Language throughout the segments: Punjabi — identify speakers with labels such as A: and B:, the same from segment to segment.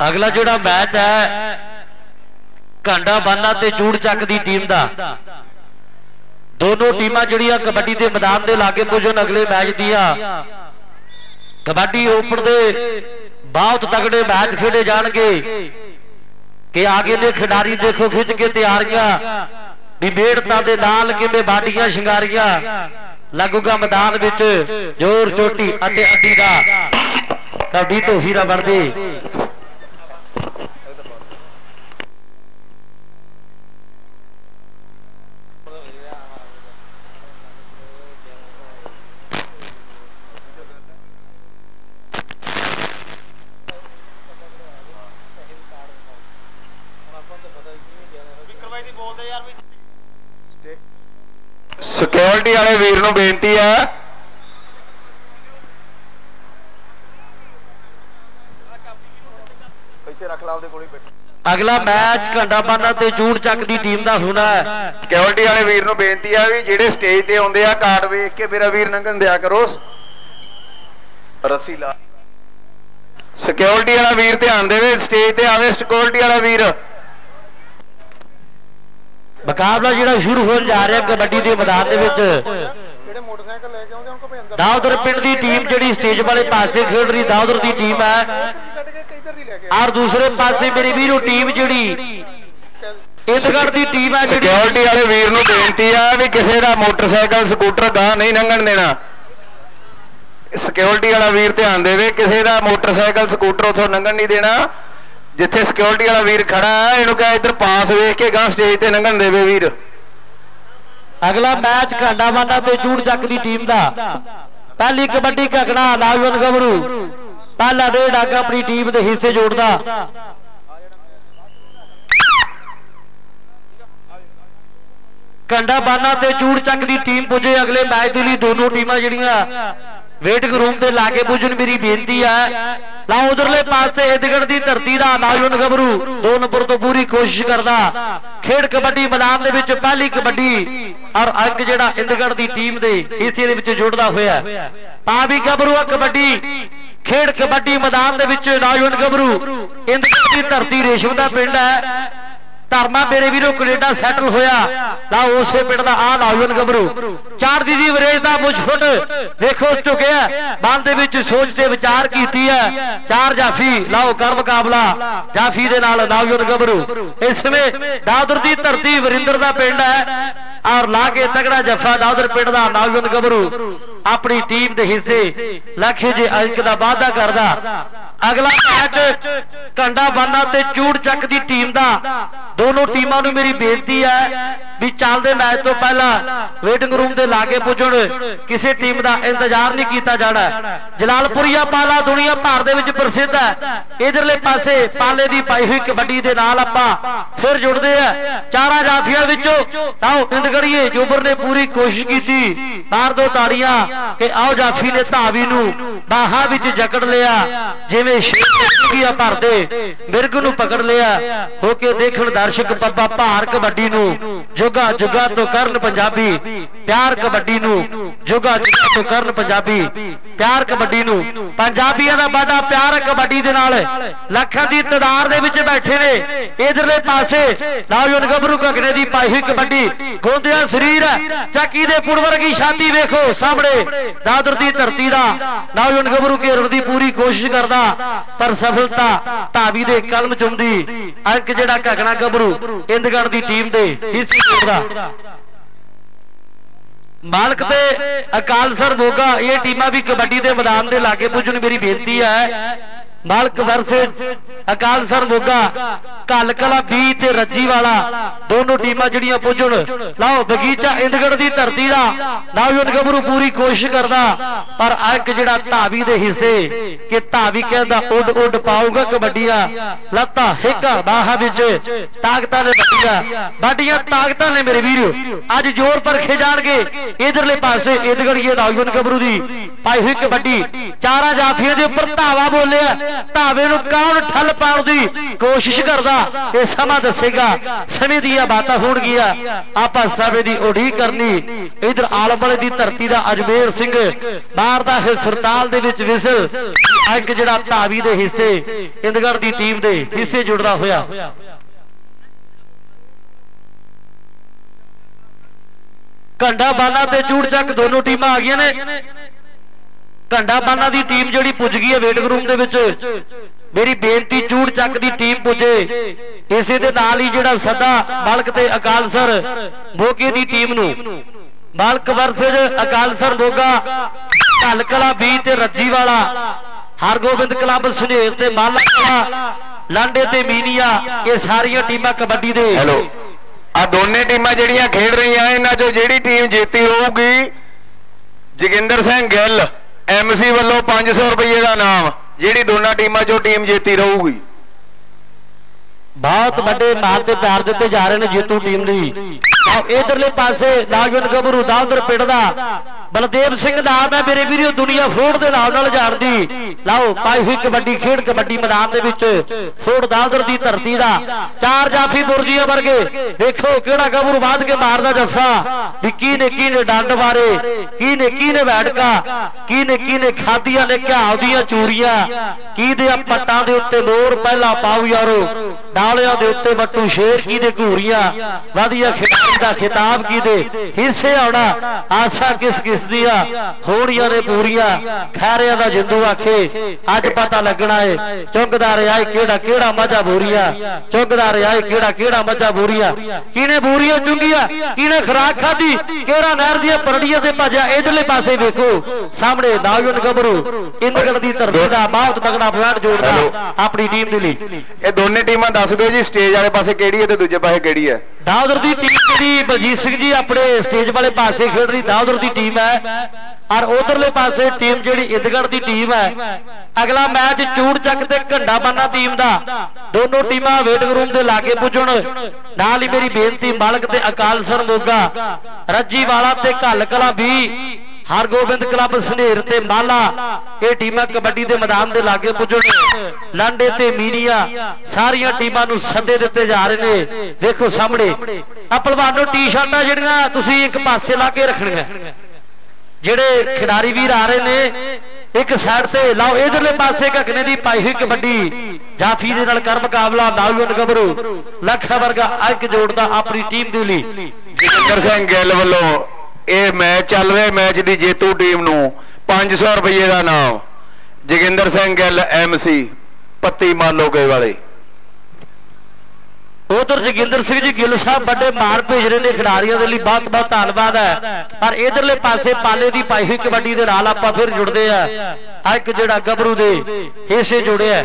A: ਅਗਲਾ ਜਿਹੜਾ ਮੈਚ ਹੈ ਘਾਂਡਾ ਬਾਨਾ ਤੇ ਜੂੜ ਚੱਕ ਦੀ ਟੀਮ ਦਾ। ਦੋਨੋਂ ਟੀਮਾਂ ਜਿਹੜੀਆਂ ਕਬੱਡੀ ਦੇ ਮੈਦਾਨ ਦੇ ਲਾਗੇ ਪੁੱਜਣ ਅਗਲੇ ਮੈਚ ਦੀਆਂ। ਕਬੱਡੀ ਓਪਨ ਦੇ ਬਹੁਤ ਤਗੜੇ ਮੈਚ ਖੇਡੇ ਜਾਣਗੇ। ਕਿ ਆਗੇ ਦੇ ਖਿਡਾਰੀ ਦੇਖੋ, ਖਿੱਚ ਕੇ ਤਿਆਰੀਆਂ। ਨਿਬੇੜਤਾ ਦੇ ਨਾਲ ਕਿਵੇਂ ਬਾਡੀਆਂ ਸ਼ਿੰਗਾਰੀਆਂ। ਲੱਗੂਗਾ ਮੈਦਾਨ ਵਿੱਚ ਜ਼ੋਰ ਚੋਟੀ ਅਤੇ ਅੱਡੀ ਦਾ। ਕਬੱਡੀ ਤੋਂ ਹੀਰਾ ਵਰਦੀ।
B: ਸਿਕਿਉਰਿਟੀ ਵਾਲੇ ਵੀਰ ਨੂੰ ਬੇਨਤੀ ਆ ਇੱਥੇ ਰੱਖ ਲਾ ਉਹਦੇ ਕੋਲੇ ਬੈਠ।
A: ਅਗਲਾ ਮੈਚ ਘੰਡਾਬਾਨਾ ਤੇ ਜੂੜ ਚੱਕ ਦੀ ਟੀਮ ਦਾ ਹੋਣਾ ਹੈ।
B: ਸਿਕਿਉਰਿਟੀ ਵਾਲੇ ਵੀਰ ਨੂੰ ਬੇਨਤੀ ਆ ਵੀ ਜਿਹੜੇ ਸਟੇਜ ਤੇ ਆਉਂਦੇ ਆ ਕਾਰਡ ਵੇਖ ਕੇ ਮੇਰਾ ਵੀਰ ਨੰਗਣ ਦਿਆ ਕਰੋ। ਰੱਸੀ ਲਾ। ਸਿਕਿਉਰਿਟੀ ਵਾਲਾ ਵੀਰ ਧਿਆਨ ਦੇਵੇ ਸਟੇਜ ਤੇ ਆਵੇ ਸਿਕਿਉਰਿਟੀ ਵਾਲਾ ਵੀਰ।
A: ਮੁਕਾਬਲਾ ਜਿਹੜਾ ਸ਼ੁਰੂ ਹੋਣ ਜਾ ਰਿਹਾ ਕਬੱਡੀ ਦੇ ਮੈਦਾਨ ਦੇ ਵਿੱਚ।
B: ਜਿਹੜੇ ਮੋਟਰਸਾਈਕਲ ਲੈ ਕੇ ਆਉਂਦੇ ਉਹਨਾਂ ਕੋ ਭੇਜਦਾ
A: ਦਾਉਦਰ ਪਿੰਡ ਦੀ ਟੀਮ ਜਿਹੜੀ ਸਟੇਜ ਵਾਲੇ ਪਾਸੇ ਖੇਡ ਰਹੀ ਦਾਉਦਰ ਦੀ ਟੀਮ ਹੈ। ਔਰ ਦੂਸਰੇ ਪਾਸੇ ਮੇਰੀ ਵੀਰੋ ਟੀਮ ਜਿਹੜੀ ਇੰਦਗੜ ਦੀ ਟੀਮ ਹੈ ਜਿਹੜੀ।
B: ਸਿਕਿਉਰਿਟੀ ਵਾਲੇ ਵੀਰ ਨੂੰ ਬੇਨਤੀ ਆ ਵੀ ਕਿਸੇ ਦਾ ਮੋਟਰਸਾਈਕਲ ਸਕੂਟਰ ਗਾਂ ਨਹੀਂ ਲੰਘਣ ਦੇਣਾ। ਸਿਕਿਉਰਿਟੀ ਵਾਲਾ ਵੀਰ ਧਿਆਨ ਦੇਵੇ ਕਿਸੇ ਦਾ ਮੋਟਰਸਾਈਕਲ ਸਕੂਟਰ ਉਥੋਂ ਲੰਘਣ ਨਹੀਂ ਦੇਣਾ। ਜਿੱਥੇ ਸਿਕਿਉਰਿਟੀ ਵਾਲਾ ਵੀਰ ਖੜਾ ਹੈ, ਇਹਨੂੰ ਕਹੇ ਇੱਧਰ ਪਾਸ ਵੇਖ ਕੇ ਗਾਂ ਸਟੇਜ ਤੇ ਲੰਘਣ ਦੇਵੇ ਵੀਰ।
A: ਅਗਲਾ ਮੈਚ ਘਾਂਡਾਵਾਨਾ ਤੇ ਜੂੜ ਚੱਕ ਦੀ ਟੀਮ ਦਾ। ਪਹਿਲੀ ਕਬੱਡੀ ਘਗਣਾ ਲਾਜਵੰਤ ਗਬਰੂ ਪਹਿਲਾ ਡੇਢ ਅੱਗ ਆਪਣੀ ਟੀਮ ਦੇ ਹਿੱਸੇ ਜੋੜਦਾ। ਘੰਡਾਬਾਨਾ ਤੇ ਜੂੜ ਚੱਕ ਦੀ ਟੀਮ ਪੁੱਜੇ। ਅਗਲੇ ਮੈਚ ਦੇ ਲਈ ਦੋਨੋਂ ਟੀਮਾਂ ਜਿਹੜੀਆਂ ਵੇਟਿੰਗ ਰੂਮ ਤੇ ਲਾ ਕੇ ਪੁੱਜਣ ਮੇਰੀ ਬੇਨਤੀ ਹੈ ਲਾ ਉਧਰਲੇ ਪਾਸੇ ਇਦਗੜ ਦੀ ਧਰਤੀ ਦਾ ਨਾਜੁਨ ਗਬਰੂ ਦੋ ਨੰਬਰ ਤੋਂ ਪੂਰੀ ਕੋਸ਼ਿਸ਼ ਕਰਦਾ। ਖੇਡ ਕਬੱਡੀ ਮੈਦਾਨ ਦੇ ਵਿੱਚ ਪਹਿਲੀ ਕਬੱਡੀ ਔਰ ਅੰਕ ਜਿਹੜਾ ਇੰਦਗੜ ਦੀ ਟੀਮ ਦੇ ਹਿੱਸੇ ਦੇ ਵਿੱਚ ਜੁੜਦਾ ਹੋਇਆ। ਪਾ ਵੀ ਗਬਰੂ ਆ ਕਬੱਡੀ। ਖੇਡ ਕਬੱਡੀ ਮੈਦਾਨ ਦੇ ਵਿੱਚ ਨਾਜੁਨ ਗਬਰੂ ਇੰਦਗੜ ਦੀ ਧਰਤੀ ਰੇਸ਼ਮ ਦਾ ਪਿੰਡ ਹੈ। ਧਰਮਾ ਮੇਰੇ ਵੀਰੋ ਕੈਨੇਡਾ ਸੈਟਲ ਹੋਇਆ। ਲਾ ਉਸੇ ਪਿੰਡ ਦਾ ਆ ਲਾਉਣ ਗੱਭਰੂ। ਚਾਰ ਦੀ ਵਰੇਜ ਦਾ ਮੁਸ਼ਫਟ ਵੇਖੋ ਝੁਕਿਆ ਮਨ ਦੇ ਵਿੱਚ ਸੋਚ ਤੇ ਵਿਚਾਰ ਕੀਤੀ ਹੈ। ਚਾਰ ਜਾਫੀ, ਲਾਓ ਕਰ ਮੁਕਾਬਲਾ ਜਾਫੀ ਦੇ ਨਾਲ ਲਾਉਣ ਗੱਭਰੂ। ਇਸ ਸਮੇਂ ਦਾਦਰ ਦੀ ਧਰਤੀ ਵਰਿੰਦਰ ਦਾ ਪਿੰਡ ਹੈ ਔਰ ਲਾ ਕੇ ਤਗੜਾ ਜੱਫਾ ਦਾਦਰ ਪਿੰਡ ਦਾ ਲਾਉਣ ਗੱਭਰੂ। ਆਪਣੀ ਟੀਮ ਦੇ ਹਿੱਸੇ ਲੱਖੇ ਜੇ ਅੰਕ ਦਾ ਵਾਅਦਾ ਕਰਦਾ। ਅਗਲਾ ਮੈਚ ਕੰਡਾ ਬਾਨਾ ਤੇ ਚੂੜ ਚੱਕ ਦੀ ਟੀਮ ਦਾ ਦੋਨੋਂ ਟੀਮਾਂ ਨੂੰ ਮੇਰੀ ਬੇਨਤੀ ਹੈ ਵੀ ਚੱਲਦੇ ਮੈਚ ਤੋਂ ਪਹਿਲਾਂ ਵੇਟਿੰਗ ਰੂਮ ਦੇ ਲਾਗੇ ਪੁੱਜਣ। ਕਿਸੇ ਟੀਮ ਦਾ ਇੰਤਜ਼ਾਰ ਨਹੀਂ ਕੀਤਾ ਜਾਣਾ। ਜਲਾਲਪੁਰੀਆ ਪਾਲਾ ਦੁਨੀਆ ਭਰ ਦੇ ਵਿੱਚ ਪ੍ਰਸਿੱਧ ਹੈ। ਇਧਰਲੇ ਪਾਸੇ ਪਾਲੇ ਦੀ ਪਾਈ ਹੋਈ ਕਬੱਡੀ ਦੇ ਨਾਲ ਆਪਾਂ ਫਿਰ ਜੁੜਦੇ ਆ ਚਾਰਾਂ ਜਾਫੀਆਂ ਵਿੱਚੋਂ ਆਓ ਇੰਦਗੜੀਏ ਜੋਬਰ ਨੇ ਪੂਰੀ ਕੋਸ਼ਿਸ਼ ਕੀਤੀ। ਮਾਰ ਦੋ ਤਾੜੀਆਂ ਕਿ ਆਓ ਜਾਫੀ ਨੇ ਧਾਵੀ ਨੂੰ ਬਾਹਾਂ ਵਿੱਚ ਜਕੜ ਲਿਆ। ਜਿਵੇਂ ਸ਼ੇਰ ਗਿਆ ਭਰਦੇ ਮਿਰਗ ਨੂੰ ਪਕੜ ਲਿਆ। ਹੋ ਕੇ ਦੇਖਣ ਦਰਸ਼ਕ ਪੱਪਾ ਭਾਰ ਕਬੱਡੀ ਨੂੰ। ਜੁਗਾ ਜੁਗਾ ਤੋਂ ਕਰਨ ਪੰਜਾਬੀ, ਪਿਆਰ ਕਬੱਡੀ ਨੂੰ, ਜੁਗਾ ਜੁਗਾ ਤੋਂ ਕਰਨ ਪੰਜਾਬੀ, ਪਿਆਰ ਕਬੱਡੀ ਨੂੰ। ਪੰਜਾਬੀਆਂ ਦਾ ਬੜਾ ਪਿਆਰ ਕਬੱਡੀ ਦੇ ਨਾਲ। ਲੱਖਾਂ ਦੀ ਤਦਾਰ ਦੇ ਵਿੱਚ ਬੈਠੇ ਨੇ। ਇਧਰਲੇ ਪਾਸੇ ਲਾਉਣ ਗੱਭਰੂ ਘਗਨੇ ਦੀ ਪਾਈ ਹੋਈ ਕਬੱਡੀ। ਗੋਂਦਿਆ ਸਰੀਰ ਹੈ ਚੱਕੀ ਦੇ ਪੁੜ ਵਰਗੀ ਛਾਤੀ ਵੇਖੋ, ਸਾਹਮਣੇ। ਦਾਦਰ ਦੀ ਧਰਤੀ ਦਾ। ਨੌਜਵਾਨ ਗੱਭਰੂ ਘੇਰਨ ਦੀ ਪੂਰੀ ਕੋਸ਼ਿਸ਼ ਕਰਦਾ, ਪਰ ਸਫਲਤਾ ਧਾਵੀ ਦੇ ਕਲਮ ਚੁੰਮਦੀ। ਅੰਕ ਜਿਹੜਾ ਘਗਣਾ ਗੱਭਰੂ ਇੰਦਗੜ ਦੀ ਟੀਮ ਦੇ ਹਿੱਸੇ ਜੋੜਦਾ ਮਾਲਕ ਤੇ ਅਕਾਲ ਸਰ ਮੋਗਾ, ਇਹ ਟੀਮਾਂ ਵੀ ਕਬੱਡੀ ਦੇ ਮੈਦਾਨ ਦੇ ਲਾਗੇ ਪੁੱਜਣ ਮੇਰੀ ਬੇਨਤੀ ਹੈ। ਮਾਲਕ ਵਰਸੇ, ਅਕਾਲ ਸਰ ਮੋਗਾ ਕੱਲ ਕਲਾ ਬੀ ਤੇ ਰੱਜੀ ਵਾਲਾ, ਦੋਨੋਂ ਟੀਮਾਂ ਜਿਹੜੀਆਂ ਪੁੱਜਣ। ਲਓ, ਬਗੀਚਾ ਇੰਦਗੜ ਦੀ ਧਰਤੀ ਦਾ ਨਾਵਯਨ ਗੱਭਰੂ ਪੂਰੀ ਕੋਸ਼ਿਸ਼ ਕਰਦਾ, ਪਰ ਇੱਕ ਜਿਹੜਾ ਧਾਵੀ ਦੇ ਹਿੱਸੇ, ਕਿ ਧਾਵੀ ਕਹਿੰਦਾ ਉੱਡ ਉੱਡ ਪਾਊਗਾ ਕਬੱਡੀਆਂ, ਲੱਤਾਂ ਹਿੱਕਾ ਬਾਹਾਂ ਵਿੱਚ, ਤਾਕਤਾਂ ਨੇ ਵੱਡੀਆਂ ਵੱਡੀਆਂ ਤਾਕਤਾਂ ਨੇ ਮੇਰੇ ਵੀਰੋ। ਅੱਜ ਜ਼ੋਰ ਪਰਖੇ ਜਾਣਗੇ, ਇਧਰਲੇ ਪਾਸੇ ਇੰਦਗੜੀਏ ਨਾਵਯਨ ਗੱਭਰੂ ਦੀ, ਪਾਈ ਹੋਈ ਕਬੱਡੀ, ਚਾਰਾਂ ਜਾਫੀਆਂ ਦੇ ਉੱਪਰ ਧਾਵਾ ਬੋਲਿਆ। ਧਾਵੇ ਨੂੰ ਕੌਣ ਠੱਲ ਪਾਉਣ ਦੀ ਕੋਸ਼ਿਸ਼ ਕਰਦਾ, ਇਹ ਸਮਾਂ ਦੱਸੇਗਾ। ਸਮੇਂ ਦੀਆਂ ਬਾਤਾਂ ਹੋਣਗੀਆਂ ਆਪਾਂ ਸਮੇਂ ਦੀ ਉਡੀਕ ਕਰਨੀ। ਇਧਰ ਆਲਮ ਦੀ ਧਰਤੀ ਦਾ ਅਜਮੇਰ ਸਿੰਘ ਮਾਰਦਾ ਹੈ ਸੁਰਤਾਲ ਦੇ ਵਿੱਚ ਵਿਸਲ। ਇੱਕ ਜਿਹੜਾ ਧਾਵੀ ਦੇ ਹਿੱਸੇ, ਇੰਦਗੜ ਦੀ ਟੀਮ ਦੇ ਹਿੱਸੇ ਜੁੜਦਾ ਹੋਇਆ। ਘੰਡਾ ਬਾਨਾ ਤੇ ਚੂੜ ਚੱਕ ਦੋਨੋਂ ਟੀਮਾਂ ਆ ਗਈਆਂ ਨੇ। ਘੰਡਾ ਬਾਨਾ ਦੀ ਟੀਮ ਜਿਹੜੀ ਪੁੱਜ ਗਈ ਹੈ ਵੇਟਿੰਗ ਰੂਮ ਦੇ ਵਿੱਚ। ਮੇਰੀ ਬੇਨਤੀ ਚੂੜ ਚੱਕ ਦੀ ਟੀਮ ਪੁੱਜੇ। ਇਸੇ ਦੇ ਨਾਲ ਹੀ ਜਿਹੜਾ ਸੱਦਾ ਬਲਕ ਤੇ ਅਕਾਲ ਸਰ ਮੋਗੇ ਦੀ ਟੀਮ ਨੂੰ। ਬਲਕ ਵਰਸਜ ਅਕਾਲ ਸਰ ਮੋਗਾ, ਢਲਕਲਾ ਬੀ ਤੇ ਰੱਜੀ ਵਾਲਾ ਹਰਗੋਬਿੰਦ ਕਲੱਬ ਸੁਨੇਰ ਤੇ ਮਾਲਾ ਲਾਂਡੇ ਤੇ ਮੀਨੀਆ, ਇਹ ਸਾਰੀਆਂ ਟੀਮਾਂ ਕਬੱਡੀ ਦੇ।
B: ਹੈਲੋ ਆ ਦੋਨੇ ਟੀਮਾਂ ਜਿਹੜੀਆਂ ਖੇਡ ਰਹੀਆਂ, ਇਹਨਾਂ ਚੋਂ ਜਿਹੜੀ ਟੀਮ ਜੇਤੀ ਹੋਊਗੀ, ਜੋਗਿੰਦਰ ਸਿੰਘ ਗਿੱਲ। ਐਮਸੀ ਵੱਲੋਂ 500 ਰੁਪਏ ਦਾ ਨਾਮ, ਜਿਹੜੀ ਦੋਨਾਂ ਟੀਮਾਂ ਚੋਂ ਟੀਮ ਜੇਤੀ ਰਹੂਗੀ।
A: ਬਹੁਤ ਵੱਡੇ ਮਾਨ ਤੇ ਪਿਆਰ ਦਿੱਤੇ ਜਾ ਰਹੇ ਨੇ ਜੇਤੂ ਟੀਮ ਲਈ। ਆਹ ਇਧਰਲੇ ਪਾਸੇ ਨਾਗਵਨ ਗੱਭਰੂ ਦਾਉਦਰ ਪਿੰਡ ਦਾ। ਬਲਦੇਵ ਸਿੰਘ ਦਾ ਮੈਂ ਮੇਰੇ ਵੀਰੋ ਦੁਨੀਆ ਫੋੜ ਦੇ ਨਾਲ ਨਾਲ ਜਾਣਦੀ। ਲਾਓ ਪਾਈ ਹੋਈ ਕਬੱਡੀ ਖੇਡ ਕਬੱਡੀ ਮੈਦਾਨ ਦੇ ਵਿੱਚ। ਫੋੜ ਦਾਦਰ ਦੀ ਧਰਤੀ ਦਾ। ਚਾਰ ਜਾਫੀ ਬੁਰਜੀਆਂ ਵਰਗੇ। ਵੇਖੋ ਕਿਹੜਾ ਗੱਭਰੂ ਬਾਦ ਕੇ ਮਾਰਦਾ ਜੱਫਾ। ਵੀ ਕੀ ਨੇ ਕੀ ਨੇ ਡੰਡ ਮਾਰੇ ਕੀ ਨੇ ਕੀ ਨੇ ਬੈਠਕਾ ਕੀ ਨੇ ਕੀ ਨੇ ਖਾਦੀਆਂ ਨੇ ਘਾਵ ਦੀਆਂ ਚੂਰੀਆਂ। ਕੀ ਦੇ ਆ ਪੱਟਾਂ ਦੇ ਉੱਤੇ ਮੋਰ ਪਹਿਲਾਂ ਪਾਉ ਯਾਰੋ। ਡਾਲਿਆਂ ਦੇ ਉੱਤੇ ਵੱਟੂ ਸ਼ੇਰ ਕੀ ਦੇ ਘੂਰੀਆਂ। ਵਧੀਆ ਖਿਡਾਰੀ ਦਾ ਖਿਤਾਬ ਕੀ ਦੇ ਹਿੱਸੇ ਆਉਣਾ। ਆਸਾ ਕਿਸ ਕਿਸ ਦੀਆਂ ਹੋੜੀਆਂ ਨੇ ਪੂਰੀਆਂ ਖੈਰਿਆਂ ਦਾ ਜਿੰਦੂ ਆਖੇ ਅੱਜ ਪਤਾ ਲੱਗਣਾ ਏ ਚੁੰਗਦਾ ਰਿਹਾ ਏ ਕਿਹੜਾ ਕਿਹੜਾ ਮੱਝਾ ਬੂਰੀਆਂ ਚੁੰਗਦਾ ਰਿਹਾ ਏ ਕਿਹੜਾ ਕਿਹੜਾ ਮੱਝਾ ਬੂਰੀਆਂ। ਕਿਹਨੇ ਬੂਰੀਆਂ ਚੁੰਗੀਆਂ ਕਿਹਨੇ ਖਰਾਕ ਖਾਦੀ ਕਿਹੜਾ ਨਹਿਰ ਦੀਆਂ ਪਰੜੀਆਂ ਤੇ ਭੱਜਿਆ ਇਧਰਲੇ ਪਾਸੇ ਵੇਖੋ ਸਾਹਮਣੇ ਨਾਗਨ ਗੱਭਰੂ ਇੰਦਗੜ ਦੀ ਧਰਤੀ ਦਾ ਬਹੁਤ ਤਗੜਾ ਫੈਨ ਜੋੜਦਾ ਆਪਣੀ ਟੀਮ ਦੇ ਲਈ।
B: ਇਹ ਦੋਨੇ ਟੀਮਾਂ ਦੱਸ ਦਿਓ ਜੀ ਸਟੇਜ ਵਾਲੇ ਪਾਸੇ ਕਿਹੜੀ ਹੈ ਤੇ ਦੂਜੇ ਪਾਸੇ ਕਿਹੜੀ ਹੈ?
A: ਦਾਉਦਰ ਦੀ ਟੀਮ ਜਿਹੜੀ ਬਲਜੀਤ ਸਿੰਘ ਜੀ ਆਪਣੇ ਸਟੇਜ ਵਾਲੇ ਪਾਸੇ ਖੇਡ ਰਹੀ ਦਾਉਦਰ ਦੀ ਟੀਮ ਹੈ। ਔਰ ਉਧਰਲੇ ਪਾਸੇ ਟੀਮ ਜਿਹੜੀ ਇੰਦਗੜ ਦੀ ਟੀਮ ਹੈ। ਅਗਲਾ ਮੈਚ ਚੂੜ ਚੱਕ ਤੇ ਘੰਡਾ ਬਾਨਾ ਟੀਮ ਦਾ। ਦੋਨੋਂ ਟੀਮਾਂ ਵੇਟਿੰਗ ਰੂਮ ਦੇ ਲਾਗੇ ਪੁੱਜਣ। ਨਾਲ ਹੀ ਮੇਰੀ ਬੇਨਤੀ, ਮਾਲਕ ਤੇ ਅਕਾਲ ਸਰ ਮੋਗਾ, ਰੱਜੀ ਵਾਲਾ ਤੇ ਘੱਲ ਕਲਾ ਵੀ, ਹਰਗੋਬਿੰਦ ਕਲੱਬ ਸਨੇਰ ਤੇ ਮਾਲਾ, ਇਹ ਟੀਮਾਂ ਕਬੱਡੀ ਦੇ ਮੈਦਾਨ ਦੇ ਲਾਗੇ ਪੁੱਜਣ। ਲਾਂਡੇ ਤੇ ਮੀਨੀਆ ਸਾਰੀਆਂ ਟੀਮਾਂ ਨੂੰ ਸੱਦੇ ਦਿੱਤੇ ਜਾ ਰਹੇ ਨੇ। ਦੇਖੋ ਸਾਹਮਣੇ ਆ ਪਹਿਲਵਾਨੋ ਟੀ-ਸ਼ਰਟਾਂ ਜਿਹੜੀਆਂ ਤੁਸੀਂ ਇੱਕ ਪਾਸੇ ਲਾ ਕੇ ਰੱਖਣੀਆਂ। ਜਿਹੜੇ ਖਿਡਾਰੀ ਵੀਰ ਆ ਰਹੇ ਨੇ, ਇੱਕ ਸਾਈਡ ਤੇ ਲਾਓ, ਇਧਰਲੇ ਪਾਸੇ ਘਕਨੇ ਦੀ ਪਾਈ ਹੋਈ ਕਬੱਡੀ, ਜਾਫੀ ਦੇ ਨਾਲ ਕਰ ਮੁਕਾਬਲਾ ਨਾਗਵਨ ਗੱਭਰੂ ਲੱਖਾ ਵਰਗਾ ਇੱਕ ਜੋੜਦਾ ਆਪਣੀ ਟੀਮ ਦੇ ਲਈ।
B: ਜੋਗਿੰਦਰ ਸਿੰਘ ਗਿੱਲ ਵੱਲੋਂ ਇਹ ਮੈਚ ਚੱਲ ਰਿਹਾ ਮੈਚ ਦੀ ਜੇਤੂ ਟੀਮ ਨੂੰ 500 ਰੁਪਏ ਦਾ ਨਾਮ ਜੋਗਿੰਦਰ ਸਿੰਘ ਗਿੱਲ ਐਮਸੀ ਪੱਤੀ ਮਾਲੋਗੇ ਵਾਲੇ।
A: ਉਧਰ ਜੋਗਿੰਦਰ ਸਿੰਘ ਜੀ ਗਿੱਲ ਸਾਹਿਬ ਵੱਡੇ ਮਾਰ ਭੇਜ ਰਹੇ ਨੇ ਖਿਡਾਰੀਆਂ ਦੇ ਲਈ। ਬਹੁਤ ਬਹੁਤ ਧੰਨਵਾਦ ਹੈ। ਪਰ ਇਧਰਲੇ ਪਾਸੇ ਪਾਲੇ ਦੀ ਪਾਈ ਹੋਈ ਕਬੱਡੀ ਦੇ ਨਾਲ ਆਪਾਂ ਫਿਰ ਜੁੜਦੇ ਆ ਆ ਇੱਕ ਜਿਹੜਾ ਗੱਭਰੂ ਦੇ ਹਿੱਸੇ ਜੁੜਿਆ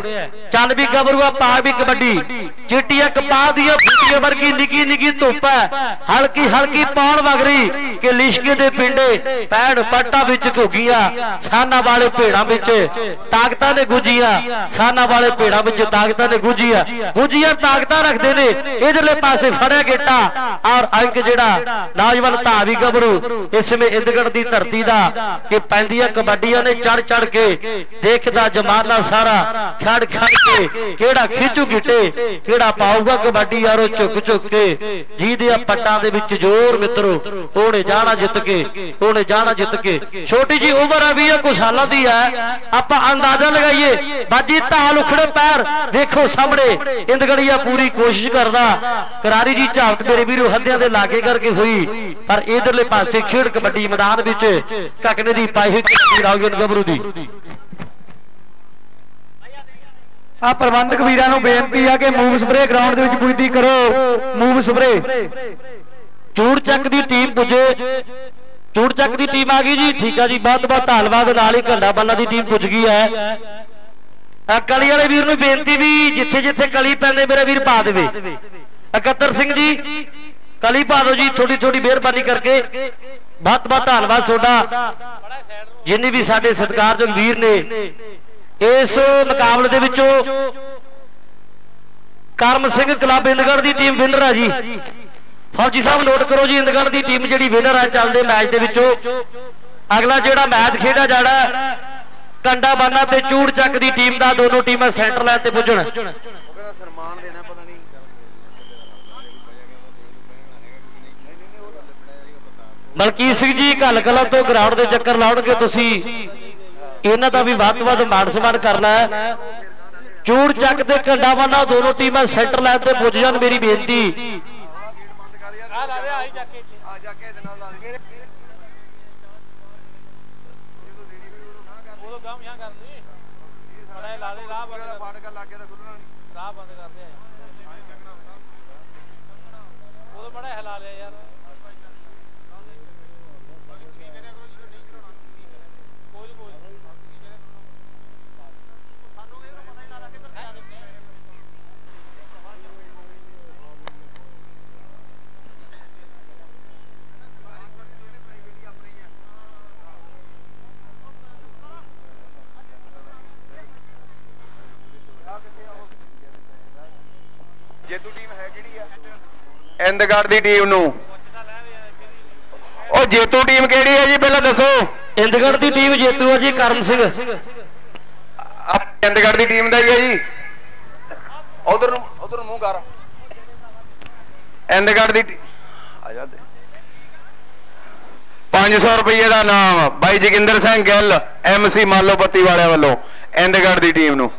A: ਚੱਲ ਵੀ ਗੱਭਰੂ ਆ, ਪਾ ਵੀ ਕਬੱਡੀ। ਚਿੱਟੀਆਂ ਕਪਾਹ ਦੀਆਂ ਫੁੱਟੀਆਂ ਵਰਗੀ ਨਿੱਕੀ ਨਿੱਕੀ ਧੁੱਪ ਹੈ। ਹਲਕੀ ਹਲਕੀ ਪੌਣ ਵਗਰੀ ਕਿ ਲਿਸ਼ਕੇ ਦੇ ਪਿੰਡੇ ਪੈਣ ਪੱਟਾ ਵਿੱਚ ਘੁੱਗੀਆਂ, ਸਾਨਾ ਵਾਲੇ ਭੇੜਾਂ ਵਿੱਚ ਤਾਕਤਾਂ ਨੇ ਗੁੱਜੀਆਂ, ਸਾਨਾ ਵਾਲੇ ਭੇੜਾਂ ਵਿੱਚ ਤਾਕਤਾਂ ਨੇ ਗੁੱਜੀਆਂ। ਗੁੱਜੀਆਂ ਤਾਕਤਾਂ ਰੱਖਦੇ ਨੇ। ਇਧਰਲੇ ਪਾਸੇ ਫੜਿਆ ਗੇਟਾ ਔਰ ਅੰਕ ਜਿਹੜਾ ਨੌਜਵਾਨ ਧਾਵੀ ਗੱਭਰੂ ਇਸ ਸਮੇਂ ਇੰਦਗੜ ਦੀ ਧਰਤੀ ਦਾ ਕਿ ਪੈਂਦੀਆਂ ਕਬੱਡੀਆਂ ਨੇ ਚੜ ਚੜ ਕੇ ਦੇਖਦਾ ਜਮਾਨਾ ਸਾਰਾ ਖੜ ਖੜ ਕੇ ਕਿਹੜਾ ਖਿੱਚੂ ਗਿੱਟੇ ਕਿਹੜਾ ਪਾਊਗਾ ਕਬੱਡੀ ਯਾਰੋ ਝੁਕ ਝੁਕ ਕੇ। ਜਿਹਦੇ ਆ ਪੱਟਾਂ ਦੇ ਵਿੱਚ ਜ਼ੋਰ ਮਿੱਤਰੋ ਉਹਨੇ ਜਾਣਾ ਜਿੱਤ ਕੇ ਉਹਨੇ ਜਾਣਾ ਜਿੱਤ ਕੇ। ਛੋਟੀ ਜੀ ਉਮਰ ਆ ਵੀ ਇਹ ਕੁਝ ਸਾਲਾਂ ਦੀ ਹੈ ਆਪਾਂ ਅੰਦਾਜ਼ਾ ਲਗਾਈਏ ਬਾਜੀ ਢਾਲ ਉਖੜੇ ਪੈਰ ਵੇਖੋ ਸਾਹਮਣੇ। ਇੰਦਗੜੀਆ ਪੂਰੀ ਕੋਸ਼ਿਸ਼ ਕਰਦਾ। ਕਰਾਰੀ ਜੀ ਝਾਵਟ ਮੇਰੇ ਵੀਰੋ ਹੱਦਿਆਂ ਦੇ ਲਾਗੇ ਕਰਕੇ ਹੋਈ। ਪਰ ਇਧਰਲੇ ਪਾਸੇ ਖੇਡ ਕਬੱਡੀ ਮੈਦਾਨ ਵਿੱਚ ਕਕਨੇ ਦੀ ਪਾਈ ਹੋਈ ਕਬੱਡੀ ਰਾਉਗਨ ਦੀ।
C: ਆ ਪ੍ਰਬੰਧਕ ਵੀਰਾਂ ਨੂੰ ਬੇਨਤੀ ਆ ਕਿ ਮੂਵ ਸਪਰੇ ਗਰਾਊਂਡ ਦੇ ਵਿੱਚ ਪੁੱਜਦੀ ਕਰੋ। ਮੂਵ ਸਪਰੇ
A: ਚੂੜ ਚੱਕ ਦੀ ਟੀਮ ਪੁੱਜੇ। ਚੂੜ ਚੱਕ ਦੀ ਟੀਮ ਆ ਗਈ ਜੀ। ਠੀਕ ਆ ਜੀ। ਬਹੁਤ ਬਹੁਤ ਧੰਨਵਾਦ। ਨਾਲ ਹੀ ਘੰਡਾ ਬੱਲਾ ਦੀ ਟੀਮ ਪੁੱਜ ਗਈ ਹੈ। ਆ ਕਲੀ ਵਾਲੇ ਵੀਰ ਨੂੰ ਬੇਨਤੀ ਵੀ ਜਿੱਥੇ ਜਿੱਥੇ ਕਲੀ ਪੈਂਦੇ ਮੇਰਾ ਵੀਰ ਪਾ ਦੇਵੇ। ਇਕੱਤਰ ਸਿੰਘ ਜੀ ਕਲੀ ਪਾ ਦਿਓ ਜੀ ਥੋੜੀ ਥੋੜੀ ਮਿਹਰਬਾਨੀ ਕਰਕੇ। ਬਹੁਤ ਬਹੁਤ ਧੰਨਵਾਦ ਤੁਹਾਡਾ। ਜਿੰਨੇ ਵੀ ਸਾਡੇ ਸਤਿਕਾਰਯੋਗ ਵੀਰ ਨੇ, ਇਸ ਮੁਕਾਬਲੇ ਦੇ ਵਿੱਚੋਂ ਕਰਮ ਸਿੰਘ ਕਲੱਬ ਇੰਦਗੜ ਦੀ ਟੀਮ ਵਿਨਰ ਆ ਜੀ। ਫੌਜੀ ਸਾਹਿਬ ਨੋਟ ਕਰੋ ਜੀ, ਇੰਦਗੜ ਦੀ ਟੀਮ ਜਿਹੜੀ ਵਿਨਰ ਆ, ਚੱਲਦੇ ਮੈਚ ਦੇ ਵਿੱਚੋਂ। ਅਗਲਾ ਜਿਹੜਾ ਮੈਚ ਖੇਡਿਆ ਜਾਣਾ ਕੰਡਾ ਬਾਨਾ ਤੇ ਚੂੜ ਚੱਕ ਦੀ ਟੀਮ ਦਾ, ਦੋਨੋਂ ਟੀਮਾਂ ਸੈਂਟਰ ਲਾਈਨ ਤੇ ਪੁੱਜਣ। ਮਲਕੀਤ ਸਿੰਘ ਜੀ, ਘੱਲ ਕਲਾਂ ਤੋਂ ਗਰਾਊਂਡ ਦੇ ਚੱਕਰ ਲਾਉਣਗੇ ਤੁਸੀਂ। ਇਹਨਾਂ ਦਾ ਵੀ ਵੱਧ ਤੋਂ ਵੱਧ ਮਾਣ ਸਨਮਾਨ ਕਰਨਾ ਹੈ। ਚੂੜ ਚੱਕ ਤੇ ਕੰਡਾ ਬਾਨਾ, ਦੋਨੋਂ ਟੀਮਾਂ ਸੈਂਟਰ ਲਾਈਨ ਤੇ ਪੁੱਜ ਜਾਣ, ਮੇਰੀ ਬੇਨਤੀ।
D: ਆ ਲਾ ਦੇ ਜਾ ਕੇ
B: ਆ ਜਾ ਕੇ ਇਹਦੇ ਨਾਲ ਲਾ ਦੇ
D: ਉਹ ਗਾਮ ਯਹਾਂ ਕਰ ਲਈ ਬੜਾ ਲਾ ਦੇ ਰਾਹ ਬੰਦ ਕਰ।
B: ਫਾਟਕ ਲੱਗ ਗਿਆ ਤਾਂ ਖੁੱਲਣਾ ਨਹੀਂ।
D: ਰਾਹ ਬੰਦ ਕਰ ਦੇ ਉਹ ਬੜਾ ਹਿਲਾ ਲਿਆ ਯਾਰ ਕੋਈ ਕੋਈ ਸਾਨੂੰ ਇਹਦਾ ਪਤਾ ਹੀ ਨਾ ਲੱਗੇ ਤੇ ਆ ਦਿੱਤੇ
B: ਜੇਤੂ ਟੀਮ ਹੈ ਕਿਹੜੀ ਆ ਇੰਦਗੜ ਦੀ ਟੀਮ ਨੂੰ। ਉਹ ਜੇਤੂ ਟੀਮ ਕਿਹੜੀ ਹੈ ਜੀ ਪਹਿਲਾਂ ਦੱਸੋ?
A: ਇੰਦਗੜ ਦੀ ਟੀਮ ਜੇਤੂ ਹੈ ਜੀ ਕਰਮ ਸਿੰਘ।
B: ਇੰਦਗੜ ਦੀ ਟੀਮ ਦਾ ਹੀ ਹੈ ਜੀ। ਉਧਰ ਨੂੰ ਉਧਰ ਨੂੰ ਮੂੰਹ ਕਰ। ਇੰਦਗੜ ਦੀ ਆ ਜਾ ਦੇ। 500 ਰੁਪਏ ਦਾ ਨਾਮ ਬਾਈ ਜੋਗਿੰਦਰ ਸਿੰਘ ਗਿੱਲ ਐਮਸੀ ਮਾਲੋਪੱਤੀ ਵਾਲਿਆਂ ਵੱਲੋਂ ਇੰਦਗੜ ਦੀ ਟੀਮ ਨੂੰ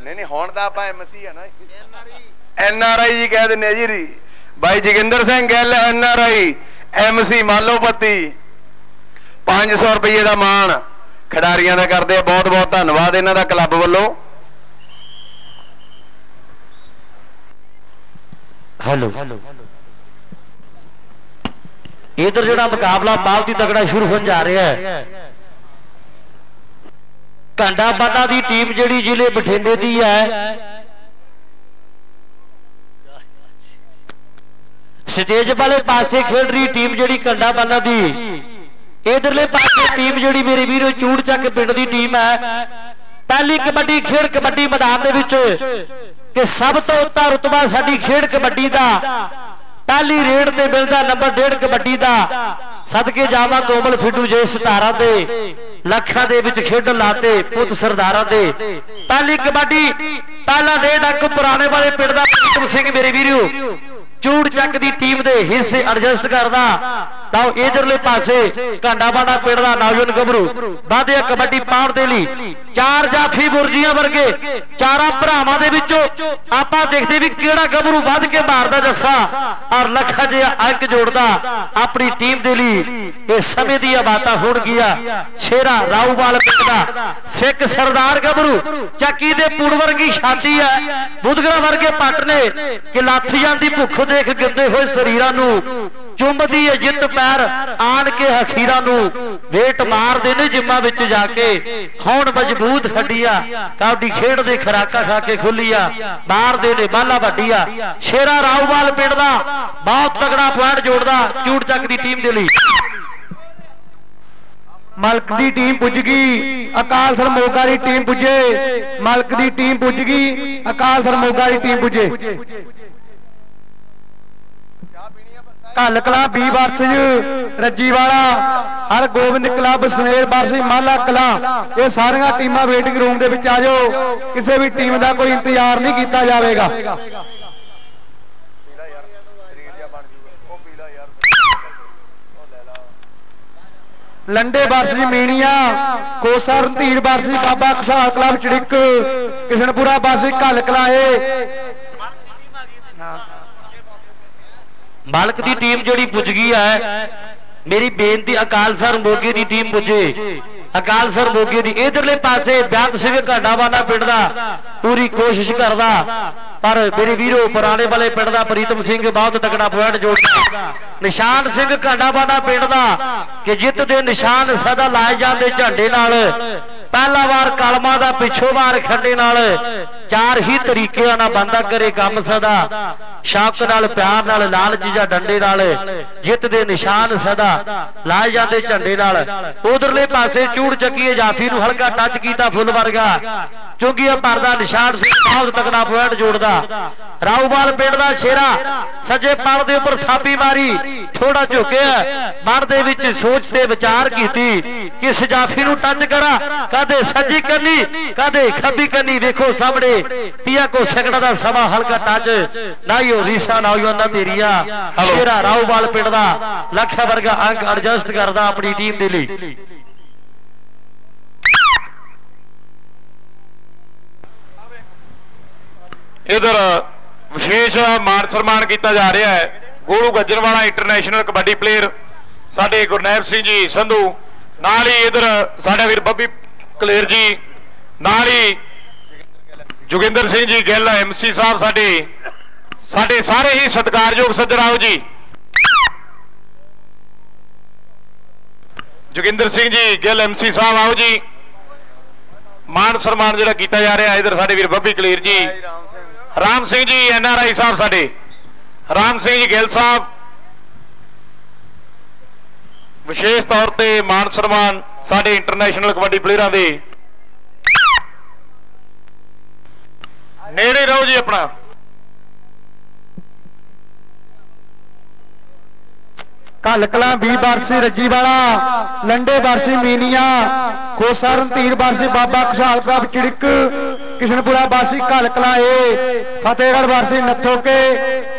B: ਨਹੀਂ ਨਹੀਂ ਹੁਣ ਤਾਂ ਆਪਾਂ ਐਮਸੀ ਆ ਨਾ। ਐਨ ਆਰ ਆਈ ਜੀ ਕਹਿ ਦਿੰਨੇ ਆ ਜੀ ਰੀ। ਬਾਈ Joginder Singh Gill N R I MC Malopatti. 500 ਰੁਪਏ ਦਾ ਮਾਣ ਖਿਡਾਰੀਆਂ ਦਾ ਕਰਦੇ ਆ। ਬਹੁਤ ਬਹੁਤ ਧੰਨਵਾਦ ਇਹਨਾਂ ਦਾ ਕਲੱਬ ਵੱਲੋਂ।
A: ਹੈਲੋ। ਇਧਰ ਜਿਹੜਾ ਮੁਕਾਬਲਾ ਬਹੁਤ ਹੀ ਤਗੜਾ ਸ਼ੁਰੂ ਹੋਣ ਜਾ ਰਿਹਾ ਹੈ। ਕਾਂਡਾ ਬਾਟਾ ਦੀ ਟੀਮ ਜਿਹੜੀ ਜ਼ਿਲ੍ਹੇ ਬਠਿੰਡੇ ਦੀ ਹੈ। ਸਟੇਜ ਵਾਲੇ ਪਾਸੇ ਖੇਡ ਰਹੀ ਟੀਮ ਜਿਹੜੀ ਕੰਡਾ ਬਾਨਾ ਦੀ। ਇਧਰਲੇ ਪਾਸੇ ਟੀਮ ਜਿਹੜੀ ਮੇਰੇ ਵੀਰੋ ਚੂੜ ਚੱਕ ਪਿੰਡ ਦੀ ਟੀਮ ਹੈ। ਪਹਿਲੀ ਕਬੱਡੀ ਖੇਡ ਕਬੱਡੀ ਮੈਦਾਨ ਦੇ ਵਿੱਚ। ਕਿ ਸਭ ਤੋਂ ਉੱਤਾ ਰੁਤਬਾ ਸਾਡੀ ਖੇਡ ਕਬੱਡੀ ਦਾ। ਪਹਿਲੀ ਰੇਡ ਤੇ ਮਿਲਦਾ ਨੰਬਰ 1.5 ਕਬੱਡੀ ਦਾ। ਸਦਕੇ ਜਾਵਾ ਕੋਮਲ ਫਿੱਡੂ ਜੇ ਸਤਾਰਾਂ ਦੇ। ਲੱਖਾਂ ਦੇ ਵਿੱਚ ਖੇਡਣ ਲਾਤੇ ਪੁੱਤ ਸਰਦਾਰਾਂ ਦੇ। ਪਹਿਲੀ ਕਬੱਡੀ, ਪਹਿਲਾ ਰੇਡ ਅੱਕ ਪੁਰਾਣੇ ਵਾਲੇ ਪਿੰਡ ਦਾ। ਪ੍ਰੀਤਮ ਸਿੰਘ ਮੇਰੇ ਵੀਰੋ, ਚੂੜ ਚੱਕ ਦੀ ਟੀਮ ਦੇ ਹਿੱਸੇ ਐਡਜਸਟ ਕਰਦਾ। ਤਾਂ ਇਧਰਲੇ ਪਾਸੇ ਘਾਂਡਾਵਾੜਾ ਪਿੰਡ ਦਾ ਨੌਜਵਾਨ ਗੱਭਰੂ ਵਾਧਿਆ ਕਬੱਡੀ ਪਾਉਣ ਦੇ ਲਈ ਚਾਰ ਜਾਫੀ ਬੁਰਜੀਆਂ ਵਰਗੇ ਚਾਰਾਂ ਭਰਾਵਾਂ ਦੇ ਵਿੱਚੋਂ ਆਪਾਂ ਦੇਖਦੇ ਵੀ ਕਿਹੜਾ ਗੱਭਰੂ ਵੱਧ ਕੇ ਮਾਰਦਾ ਜੱਫਾ ਔਰ ਲੱਖਾਂ ਜਿਹਾ ਅੰਕ ਜੋੜਦਾ ਆਪਣੀ ਟੀਮ ਦੇ ਲਈ। ਇਹ ਸਮੇਂ ਦੀਆਂ ਬਾਤਾਂ ਹੋਣਗੀਆਂ। ਸ਼ੇਰਾ ਰਾਊਵਾਲ ਪਿੰਡ ਦਾ ਸਿੱਖ ਸਰਦਾਰ ਗੱਭਰੂ, ਚੱਕੀ ਦੇ ਪੂੜ ਵਰਗੀ ਛਾਤੀ ਹੈ ਬੁੱਧਗਰਾ ਵਰਗੇ ਪੱਟ ਨੇ ਕਿ ਲੱਥ ਦੀ ਭੁੱਖ ਦੇਖ ਗਿਰਦੇ ਹੋਏ ਸਰੀਰਾਂ ਨੂੰ। ਚੁੰਮਦੀ ਹੈ ਜਿੱਤ ਪੈਰ, ਆਣ ਕੇ ਹਖੀਰਾਂ ਨੂੰ ਵੇਟ ਮਾਰਦੇ ਨੇ ਜਿੰਮਾਂ ਵਿੱਚ ਜਾ ਕੇ। ਹੁਣ ਮਜ਼ਬੂਤ ਹੱਡੀਆਂ ਕਾਉਡੀ ਖੇਡ ਦੇ ਖਰਾਕਾ ਖਾ ਕੇ ਖੁੱਲੀਆਂ, ਮਾਰਦੇ ਨੇ ਬਾਲਾ ਵੱਡੀਆਂ। ਸ਼ੇਰਾ ਰਾਊਵਾਲ ਪਿੰਡ ਦਾ ਬਹੁਤ ਤਗੜਾ ਪੁਆਇੰਟ ਜੋੜਦਾ ਚੂੜ ਚੱਕ ਦੀ ਟੀਮ ਦੇ ਲਈ।
C: ਮਲਕ ਦੀ ਟੀਮ ਪੁੱਜ ਗਈ, ਅਕਾਲ ਸਰ ਮੋਗਾ ਦੀ ਟੀਮ ਪੁੱਜੇ। ਮਲਕ ਦੀ ਟੀਮ ਪੁੱਜ ਗਈ, ਅਕਾਲ ਸਰ ਮੋਗਾ ਦੀ ਟੀਮ ਪੁੱਜੇ। ਕੱਲ ਕਲਾ B versus Rajjiwala, Har Gobind club, Saner versus Mala Kala, ਇਹ ਸਾਰੀਆਂ ਟੀਮਾਂ ਵੇਟਿੰਗ ਰੂਮ ਦੇ ਵਿੱਚ ਆ ਜਾਓ। ਕਿਸੇ ਵੀ ਟੀਮ ਦਾ ਕੋਈ ਇੰਤਜ਼ਾਰ ਨਹੀਂ ਕੀਤਾ ਜਾਵੇਗਾ।
B: ਪੀਲਾ ਯਾਰ ਸਰੀਰ
C: ਲੰਡੇ ਵਰਸਜ ਮੀਣੀਆਂ, ਕੋਸਰ, ਧੀਰ ਵਰਸਜ ਬਾਬਾ ਕਸਾਲ ਕਲੱਬ, ਚੜਿੱਕ, ਕਿਸ਼ਨਪੁਰਾ ਵਰਸਜ ਘੱਲ ਕਲਾਏ
A: ਮਾਲਕ ਦੀ ਟੀਮ ਜਿਹੜੀ ਪੁੱਜ ਗਈ ਹੈ, ਮੇਰੀ ਬੇਨਤੀ ਅਕਾਲ ਸਰ ਮੋਗੇ ਦੀ ਟੀਮ ਪੁੱਜੇ। ਅਕਾਲ ਸਰ ਮੋਗੇ ਦੀ ਇਧਰਲੇ ਪਾਸੇ ਬਿਆੰਤ ਸਿੰਘ ਘਾਡਾਵਾਨਾ ਪਿੰਡ ਦਾ ਪੂਰੀ ਕੋਸ਼ਿਸ਼ ਕਰਦਾ, ਪਰ ਮੇਰੇ ਵੀਰੋ ਪੁਰਾਣੇ ਵਾਲੇ ਪਿੰਡ ਦਾ ਪ੍ਰੀਤਮ ਸਿੰਘ ਬਹੁਤ ਤਕੜਾ ਪੁਆਇੰਟ ਜੋੜਦਾ ਨਿਸ਼ਾਨ ਸਿੰਘ ਘਾਡਾਵਾਨਾ ਪਿੰਡ ਦਾ, ਕਿ ਜਿੱਤ ਦੇ ਨਿਸ਼ਾਨ ਸਦਾ ਲਾਏ ਜਾਂਦੇ ਝੰਡੇ ਨਾਲ। ਪਹਿਲਾ ਵਾਰ ਕਲਮਾ ਦਾ ਪਿੱਛੋਂ ਵਾਰ ਖੰਡੇ ਨਾਲ ਚਾਰ ਹੀ ਤਰੀਕਿਆਂ ਨਾਲ ਬੰਦਾ ਕਰੇ ਕੰਮ ਸਦਾ। ਸ਼ੌਕ ਨਾਲ, ਪਿਆਰ ਨਾਲ, ਲਾਲਚ ਜਾਂ ਡੰਡੇ ਨਾਲ, ਜਿੱਤ ਦੇ ਨਿਸ਼ਾਨ ਸਦਾ। ਲਾਏ ਜਾਂਦੇ ਝੰਡੇ ਨਾਲ। ਉਧਰਲੇ ਪਾਸੇ ਚੂੜ ਚੱਕੀਏ ਜਾਫੀ ਨੂੰ ਹਲਕਾ ਟੱਚ ਕੀਤਾ ਫੁੱਲ ਵਰਗਾ। ਚੁੰਗੀਆਂ ਭਰਦਾ ਨਿਸ਼ਾਨ ਸਿੰਘ ਬਹੁਤ ਤਕੜਾ ਪੁਆਇੰਟ ਜੋੜਦਾ। ਰਾਊਵਾਲ ਪਿੰਡ ਦਾ ਸ਼ੇਰਾ ਸੱਜੇ ਪੜ ਦੇ ਉੱਪਰ ਥਾਪੀ ਮਾਰੀ ਥੋੜਾ ਝੁਕਿਆ ਮਨ ਦੇ ਵਿੱਚ ਸੋਚ ਤੇ ਵਿਚਾਰ ਕੀਤੀ ਕਿ ਸਜਾਫੀ ਨੂੰ ਟੱਚ ਕਰਾਂ ਕਦੇ ਸੱਜੀ ਕੰਨੀ ਕਦੇ ਖੱਬੀ ਕੰਨੀ ਵੇਖੋ ਸਾਹਮਣੇ ਤੀਆ ਕੋ ਸੈਕੜਾ ਦਾ ਸਮਾਂ ਹਲਕਾ ਟੱਚ ਨਾਈਓ ਰੀਸਾ ਨਾਈਓ ਨਾ ਮੇਰੀਆ। ਸ਼ੇਰਾ ਰਾਊਵਾਲ ਪਿੰਡ ਦਾ ਲੱਖਾ ਵਰਗਾ ਅੰਕ ਐਡਜਸਟ ਕਰਦਾ ਆਪਣੀ ਟੀਮ ਦੇ ਲਈ।
E: ਇਧਰ ਵਿਸ਼ੇਸ਼ ਮਾਨ ਸਨਮਾਨ ਕੀਤਾ ਜਾ ਰਿਹਾ ਹੈ। ਗੋਲੂ ਗੱਜਣਵਾਲਾ ਇੰਟਰਨੈਸ਼ਨਲ ਕਬੱਡੀ ਪਲੇਅਰ ਸਾਡੇ ਗੁਰਨੈਬ ਸਿੰਘ ਜੀ, ਸੰਧੂ। ਨਾਲ ਹੀ ਇਧਰ ਸਾਡਾ ਵੀਰ ਬੱਬੀ ਕਲੇਰ ਜੀ। ਨਾਲ ਹੀ ਜੋਗਿੰਦਰ ਸਿੰਘ ਜੀ, ਗਿੱਲ ਐਮਸੀ ਸਾਹਿਬ ਸਾਡੇ। ਸਾਡੇ ਸਾਰੇ ਹੀ ਸਤਿਕਾਰਯੋਗ ਸੱਜਣ ਆਓ ਜੀ। ਜੋਗਿੰਦਰ ਸਿੰਘ ਜੀ, ਗਿੱਲ ਐਮਸੀ ਸਾਹਿਬ ਆਓ ਜੀ। ਮਾਨ ਸਨਮਾਨ ਜਿਹੜਾ ਕੀਤਾ ਜਾ ਰਿਹਾ ਇਧਰ ਸਾਡੇ ਵੀਰ ਬੱਬੀ ਕਲੇਰ ਜੀ। ਰਾਮ ਸਿੰਘ ਜੀ, ਐਨ ਆਰ ਆਈ ਸਾਹਿਬ ਸਾਡੇ। ਰਾਮ ਸਿੰਘ ਜੀ ਗਿੱਲ ਸਾਹਿਬ, ਵਿਸ਼ੇਸ਼ ਤੌਰ ਤੇ ਮਾਨ ਸਨਮਾਨ ਸਾਡੇ ਇੰਟਰਨੈਸ਼ਨਲ ਕਬੱਡੀ ਪਲੇਅਰਾਂ ਦੇ। ਨੇੜੇ ਰਹੋ ਜੀ ਆਪਣਾ।
C: ਕੱਲ ਕਲਾਂ 20 ਬਰਸੀ ਰੱਜੀ ਵਾਲਾ ਲੰਡੇ ਬਰਸੀ ਮੀਨੀਆਂ ਖੋਸਰਨ ਤੀਰ ਬਰਸੀ ਬਾਬਾ ਖਸਾਲ ਸਾਹਿਬ ਚਿੜਕ ਕਿਸ਼ਨਪੁਰਾ ਬਾਸੀ ਕੱਲ ਕਲਾਂ ਏ, ਫਤਿਹਗੜ੍ਹ ਬਰਸੀ ਨੱਥੋ ਕੇ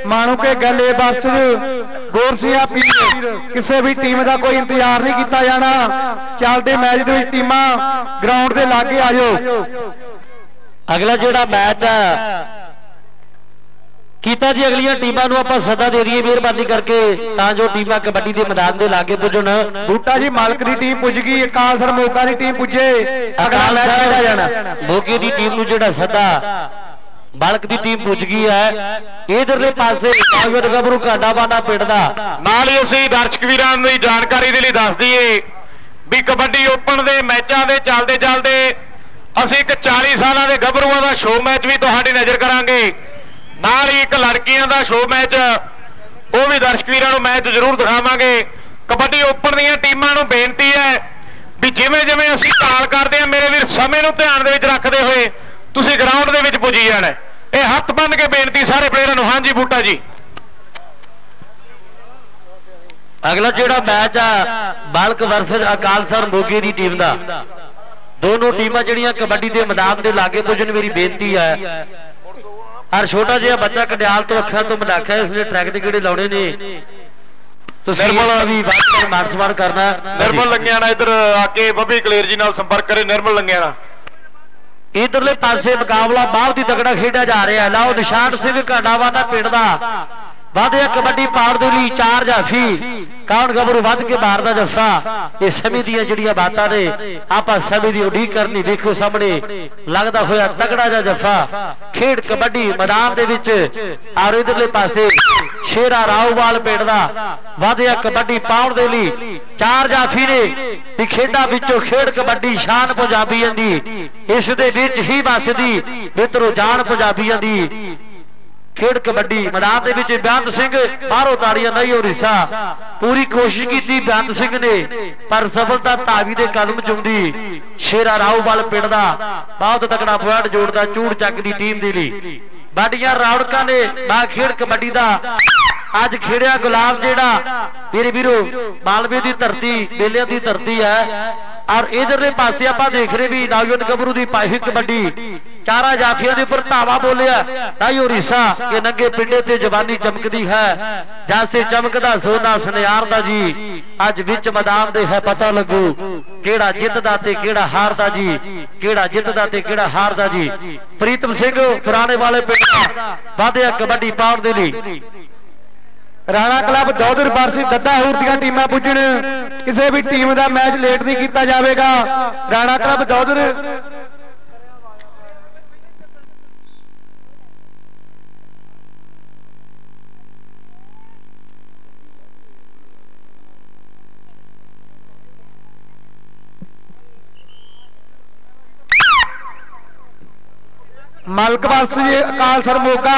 C: ਮਾਣੂ ਕੇ ਗੱਲੇ ਬਰਸ ਗੋਰਸੀਆ ਪੀਰ। ਕਿਸੇ ਵੀ ਟੀਮ ਦਾ ਕੋਈ ਇੰਤਜ਼ਾਰ ਨਹੀਂ ਕੀਤਾ ਜਾਣਾ। ਚੱਲਦੇ ਮੈਚ ਦੇ ਵਿੱਚ ਟੀਮਾਂ ਗਰਾਊਂਡ ਦੇ ਲਾਗੇ ਆ ਜਾਓ।
A: ਅਗਲਾ ਜਿਹੜਾ ਮੈਚ ਹੈ ਕੀਤਾ ਜੀ ਅਗਲੀਆਂ ਟੀਮਾਂ ਨੂੰ ਆਪਾਂ ਸੱਦਾ ਦੇ ਦਈਏ ਮਿਹਰਬਾਨੀ ਕਰਕੇ ਤਾਂ ਜੋ ਟੀਮਾਂ ਕਬੱਡੀ ਦੇ ਮੈਦਾਨ ਦੇ ਲਾਗੇ ਪੁੱਜਣ।
C: ਬੂਟਾ ਜੀ ਮਾਲਕ ਦੀ ਟੀਮ ਪੁੱਜ ਗਈ ਅਕਾਲ ਸਰ ਮੋਗਾ ਦੀ ਟੀਮ ਪੁੱਜੇ। ਅਗਲਾ ਮੈਚ ਖੇਡਿਆ ਜਾਣਾ?
A: ਮੋਗੇ ਦੀ ਟੀਮ ਨੂੰ ਜਿਹੜਾ ਸੱਦਾ ਬਾਲਕ ਦੀ ਟੀਮ ਪੁੱਜ ਗਈ ਹੈ। ਇਧਰਲੇ ਪਾਸੇ ਕਾਗਰ ਗੱਭਰੂ ਘਾਡਾਵਾਨਾ ਪਿੰਡ ਦਾ।
E: ਨਾਲ ਹੀ ਅਸੀਂ ਦਰਸ਼ਕ ਵੀਰਾਂ ਦੀ ਜਾਣਕਾਰੀ ਦੇ ਲਈ ਦੱਸ ਦਈਏ ਵੀ ਕਬੱਡੀ ਓਪਨ ਦੇ ਮੈਚਾਂ ਦੇ ਚੱਲਦੇ ਚੱਲਦੇ ਅਸੀਂ ਇੱਕ 40 ਸਾਲਾਂ ਦੇ ਗੱਭਰੂਆਂ ਦਾ ਸ਼ੋਅ ਮੈਚ ਵੀ ਤੁਹਾਡੀ ਨਜ਼ਰ ਕਰਾਂਗੇ। ਨਾਲ ਹੀ ਇੱਕ ਲੜਕੀਆਂ ਦਾ ਸ਼ੋਅ ਮੈਚ ਉਹ ਵੀ ਦਰਸ਼ਕ ਵੀਰਾਂ ਨੂੰ ਮੈਚ ਜ਼ਰੂਰ ਦਿਖਾਵਾਂਗੇ। ਕਬੱਡੀ ਓਪਨ ਦੀਆਂ ਟੀਮਾਂ ਨੂੰ ਬੇਨਤੀ ਹੈ ਵੀ ਜਿਵੇਂ ਜਿਵੇਂ ਅਸੀਂ ਕਾਲ ਕਰਦੇ ਹਾਂ, ਮੇਰੇ ਵੀਰ ਸਮੇਂ ਨੂੰ ਧਿਆਨ ਦੇ ਵਿੱਚ ਰੱਖਦੇ ਹੋਏ ਤੁਸੀਂ ਗਰਾਊਂਡ ਦੇ ਵਿੱਚ ਪੁੱਜੀ ਜਾਣਾ ਇਹ ਹੱਥ ਬੰਨ ਕੇ ਬੇਨਤੀ ਸਾਰੇ ਪਲੇਅਰਾਂ ਨੂੰ। ਹਾਂਜੀ ਬੂਟਾ ਜੀ।
A: ਅਗਲਾ ਜਿਹੜਾ ਮੈਚ ਆ, ਬਾਲਕ ਵਰਸਸ ਅਕਾਲ ਸਰ ਮੋਗੇ ਦੀ ਟੀਮ ਦਾ। ਦੋਨੋਂ ਟੀਮਾਂ ਜਿਹੜੀਆਂ ਕਬੱਡੀ ਦੇ ਮੈਦਾਨ ਦੇ ਲਾਗੇ ਪੁੱਜਣ ਮੇਰੀ ਬੇਨਤੀ ਹੈ। ਹਰ ਛੋਟਾ ਜਿਹਾ ਬੱਚਾ ਕਡਿਆਲ ਤੋਂ ਅੱਖਾਂ ਤੋਂ ਮਨਾਖਿਆ ਇਸ ਲਈ ਟਰੈਕ ਦੇ ਕਿਹੜੇ ਲਾਉਣੇ ਨੇ? ਤੁਸੀਂ
E: ਨਿਰਮਲ-
A: ਵੀ ਮਾਨ ਸਨਮਾਨ ਕਰਨਾ।
E: ਨਿਰਮਲ ਲੰਗਿਆਣਾ ਇੱਧਰ ਆ ਕੇ ਬੱਬੀ ਕਲੇਰ ਜੀ ਨਾਲ ਸੰਪਰਕ ਕਰੇ ਨਿਰਮਲ ਲੰਗਿਆਣਾ।
A: ਇਧਰਲੇ ਪਾਸੇ ਮੁਕਾਬਲਾ ਬਹੁਤ ਹੀ ਤਗੜਾ ਖੇਡਿਆ ਜਾ ਰਿਹਾ। ਹੈ ਲਓ ਨਿਸ਼ਾਨ ਸਿੰਘ ਘਾਡਾਵਾਨਾ ਪਿੰਡ ਦਾ। ਵਾਧਿਆ ਕਬੱਡੀ ਪਾੜ ਦੇ ਲਈ ਚਾਰ ਜਾਫੀ ਕੌਣ ਗੱਭਰੂ ਵੱਧ ਕੇ ਮਾਰਦਾ ਜੱਫਾ ਇਹ ਸਮੇਂ ਦੀਆਂ ਜਿਹੜੀਆਂ ਬਾਤਾਂ ਨੇ, ਆਪਾਂ ਸਮੇਂ ਦੀ ਉਡੀਕ ਕਰਨੀ ਵੇਖੋ ਸਾਹਮਣੇ। ਲੱਗਦਾ ਹੋਇਆ ਤਗੜਾ ਜਿਹਾ ਜੱਫਾ। ਖੇਡ ਕਬੱਡੀ ਮੈਦਾਨ ਦੇ ਵਿੱਚ ਔਰ ਇਧਰਲੇ ਪਾਸੇ, ਸ਼ੇਰਾ ਰਾਉਵਾਲ ਪਿੰਡ ਦਾ। ਵਾਧਿਆ ਕਬੱਡੀ ਪਾਉਣ ਦੇ ਲਈ ਚਾਰ ਜਾਫੀ ਨੇ ਵੀ ਖੇਡਾਂ ਵਿੱਚੋਂ ਖੇਡ ਕਬੱਡੀ ਸ਼ਾਨ ਪੰਜਾਬੀਆਂ ਦੀ, ਇਸ ਦੇ ਵਿੱਚ ਹੀ ਵੱਸਦੀ, ਮਿੱਤਰੋ ਜਾਨ ਪੰਜਾਬੀਆਂ ਦੀ। ਖੇਡ ਕਬੱਡੀ, ਮੈਦਾਨ ਦੇ ਵਿੱਚ ਬਿਆੰਤ ਸਿੰਘ, ਬਾਹਰੋਂ ਤਾੜੀਆਂ ਨਹੀਂ ਹੋ ਰਿਸਾ ਪੂਰੀ ਕੋਸ਼ਿਸ਼ ਕੀਤੀ ਬਿਆੰਤ ਸਿੰਘ ਨੇ, ਪਰ ਸਫਲਤਾ ਧਾਵੀ ਦੇ ਕਦਮ ਚੁੰਦੀ ਸ਼ੇਰਾ ਰਾਉਵਾਲ ਪਿੰਡ ਦਾ ਬਹੁਤ ਤਕੜਾ ਪੁਆਇੰਟ ਜੋੜਦਾ ਚੂੜ ਚੱਕ ਦੀ ਟੀਮ ਦੇ ਲਈ। ਬਾਡੀਆਂ ਰੌਣਕਾਂ ਨੇ ਬਾ ਖੇਡ ਕਬੱਡੀ ਦਾ ਅੱਜ ਖੇੜਿਆ ਗੁਲਾਬ ਜਿਹੜਾ। ਮੇਰੇ ਵੀਰੋ, ਮਾਲਵੇ ਦੀ ਧਰਤੀ ਬੇਲਿਆਂ ਦੀ ਧਰਤੀ ਹੈ। ਔਰ ਇਧਰਲੇ ਪਾਸੇ ਆਪਾਂ ਦੇਖ ਰਹੇ ਵੀ ਨੌਜਵਾਨ ਗੱਭਰੂ ਦੀ ਪਾਈ ਕਬੱਡੀ। ਚਾਰਾ ਜਾਫੀਆਂ ਦੇ ਉੱਪਰ ਧਾਵਾ ਬੋਲਿਆ। ਤਾਈਓ ਰੀਸਾ ਕਿ ਨੰਗੇ ਪਿੰਡੇ ਤੇ ਜਵਾਨੀ ਚਮਕਦੀ ਹੈ। ਜਾਸੇ ਚਮਕਦਾ ਸੋਨਾ ਸੁਨਿਆਰ ਦਾ ਜੀ। ਅੱਜ ਵਿੱਚ ਮੈਦਾਨ ਦੇ ਹੈ ਪਤਾ ਲੱਗੂ ਕਿਹੜਾ ਜਿੱਤਦਾ ਤੇ ਕਿਹੜਾ ਹਾਰਦਾ ਜੀ। ਕਿਹੜਾ ਜਿੱਤਦਾ ਤੇ ਕਿਹੜਾ ਹਾਰਦਾ ਜੀ। ਪ੍ਰੀਤਮ ਸਿੰਘ, ਪੁਰਾਣੇ ਵਾਲੇ ਪਿੰਡ ਦਾ ਵਾਧਿਆ ਕਬੱਡੀ ਪਾਉਣ ਦੇ ਲਈ।
C: ਰਾਣਾ ਕਲੱਬ ਦੌਦਰ ਬਰਸੀ ਦੱਦਾ ਹੂਰ ਦੀਆਂ ਟੀਮਾਂ ਪੁੱਜਣ। ਕਿਸੇ ਵੀ ਟੀਮ ਦਾ ਮੈਚ ਲੇਟ ਨਹੀਂ ਕੀਤਾ ਜਾਵੇਗਾ। Rana club Daudhar Malak versus Akalsar Moga.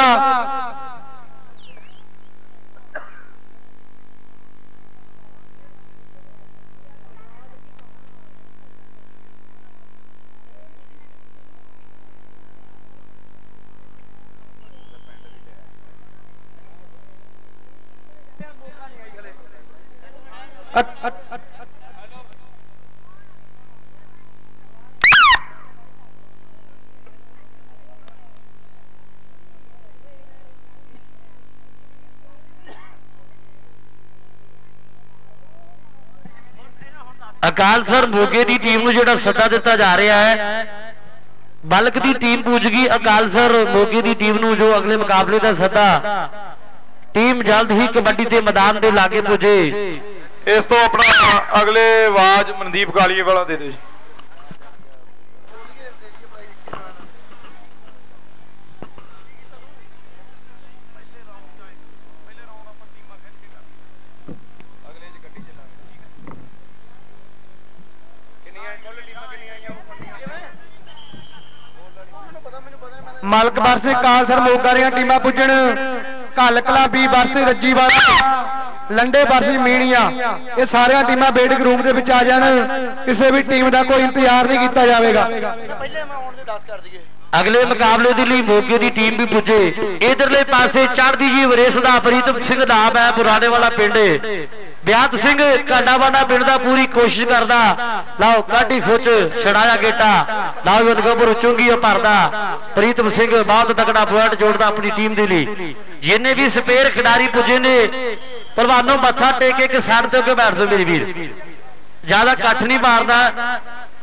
A: ਅਕਾਲ ਸਰ, ਮੋਗੇ ਦੀ ਟੀਮ ਨੂੰ ਜਿਹੜਾ ਸੱਦਾ ਦਿੱਤਾ ਜਾ ਰਿਹਾ ਹੈ, ਬਲਕ ਦੀ ਟੀਮ ਪੁੱਜ ਗਈ। ਅਕਾਲ ਸਰ, ਮੋਗੇ ਦੀ ਟੀਮ ਨੂੰ ਜੋ ਅਗਲੇ ਮੁਕਾਬਲੇ ਦਾ ਸੱਦਾ ਟੀਮ ਜਲਦ ਹੀ ਕਬੱਡੀ ਦੇ ਮੈਦਾਨ ਦੇ ਲਾਗੇ ਪੁੱਜੇ।
E: ਇਸ ਤੋਂ ਆਪਣਾ ਅਗਲੇ ਆਵਾਜ਼ ਮਨਦੀਪ ਕਾਲੀਏ ਵਾਲਾ ਦੇ ਦਿਓ ਜੀ।
C: ਮਲਕ ਵਰਸੇ ਕਾਲਸਰ ਮੋਗਾ ਦੀਆਂ ਟੀਮਾਂ ਪੁੱਜਣ। ਘੱਲ ਕਲਾ ਬੀ ਵਰਸੇ ਰੱਜੀ ਵਾਲਾ। ਲੰਡੇ ਵਰਸੇ ਮੀਣੀਆਂ, ਇਹ ਸਾਰੀਆਂ ਟੀਮਾਂ ਵੇਟਿੰਗ ਰੂਮ ਦੇ ਵਿੱਚ ਆ ਜਾਣ। ਕਿਸੇ ਵੀ ਟੀਮ ਦਾ ਕੋਈ ਇੰਤਜ਼ਾਰ ਨਹੀਂ ਕੀਤਾ ਜਾਵੇਗਾ।
A: ਅਗਲੇ ਮੁਕਾਬਲੇ ਦੇ ਲਈ ਮੋਗੇ ਦੀ ਟੀਮ ਵੀ ਪੁੱਜੇ। ਇਧਰਲੇ ਪਾਸੇ ਚੜ੍ਹਦੀ ਜੀ ਵਰੇਸ ਦਾ ਪ੍ਰੀਤਮ ਸਿੰਘ ਨਾਮ ਹੈ ਪੁਰਾਣੇ ਵਾਲਾ ਪਿੰਡ। ਬਿਆਤ ਸਿੰਘ ਕਾਡਾਵਾਨਾ ਪਿੰਡ ਦਾ ਪੂਰੀ ਕੋਸ਼ਿਸ਼ ਕਰਦਾ। ਲਾਓ, ਕਾਢੀ ਖੁੱਚ, ਛੜਾਇਆ ਗੇਟਾ। ਲਾਓ ਅਨਗਬਰ ਚੁੰਗੀ ਉਹ ਭਰਦਾ। ਪ੍ਰੀਤਮ ਸਿੰਘ ਬਹੁਤ ਤਕੜਾ ਪੁਆਇੰਟ ਜੋੜਦਾ ਆਪਣੀ ਟੀਮ ਦੇ ਲਈ। ਜਿੰਨੇ ਵੀ ਸਪੇਅਰ ਖਿਡਾਰੀ ਪੁੱਜੇ ਨੇ ਪਹਿਲਵਾਨੋਂ ਮੱਥਾ ਟੇਕ ਕੇ ਇੱਕ ਸਾਈਡ ਤੇ ਹੋ ਕੇ ਬੈਠ ਜਾਓ ਮੇਰੇ ਵੀਰ। ਜ਼ਿਆਦਾ ਇਕੱਠ ਨਹੀਂ ਮਾਰਦਾ।